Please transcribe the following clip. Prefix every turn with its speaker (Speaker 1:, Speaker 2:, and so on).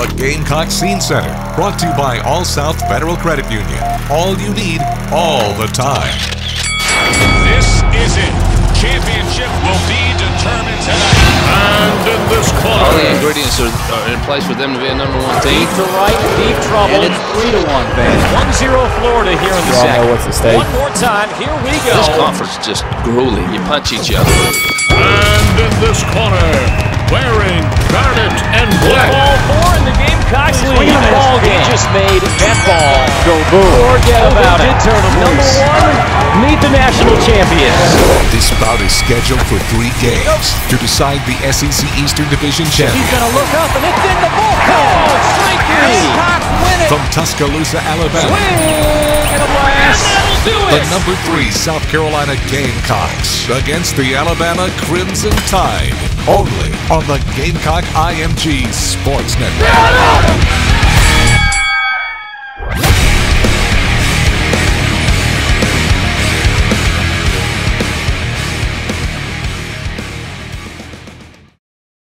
Speaker 1: The Gamecock Scene Setter, brought to you by All South Federal Credit Union. All you need, all the time.
Speaker 2: This is it. Championship will be determined tonight. And in this corner.
Speaker 3: All the ingredients are, are in place for them to be a number one team.
Speaker 4: Deep to right, deep trouble.
Speaker 5: And it's three to one, Van.
Speaker 4: 1-0 Florida here in the
Speaker 5: You
Speaker 4: second.
Speaker 5: know what's at stake.
Speaker 4: One more time, here we go.
Speaker 3: This conference is just grueling. You punch each other.
Speaker 2: and in this corner,
Speaker 4: just made that ball go boom. Forget about it. Turn Number one, meet the national champions.
Speaker 1: This bout is scheduled for three games to decide the SEC Eastern Division
Speaker 4: He's
Speaker 1: champion.
Speaker 4: gonna look up and it's in the ball. Oh, strike three.
Speaker 1: From Tuscaloosa, Alabama,
Speaker 4: Swing and a blast.
Speaker 1: the number three South Carolina Gamecocks against the Alabama Crimson Tide. Only on the Gamecock IMG Sports Network.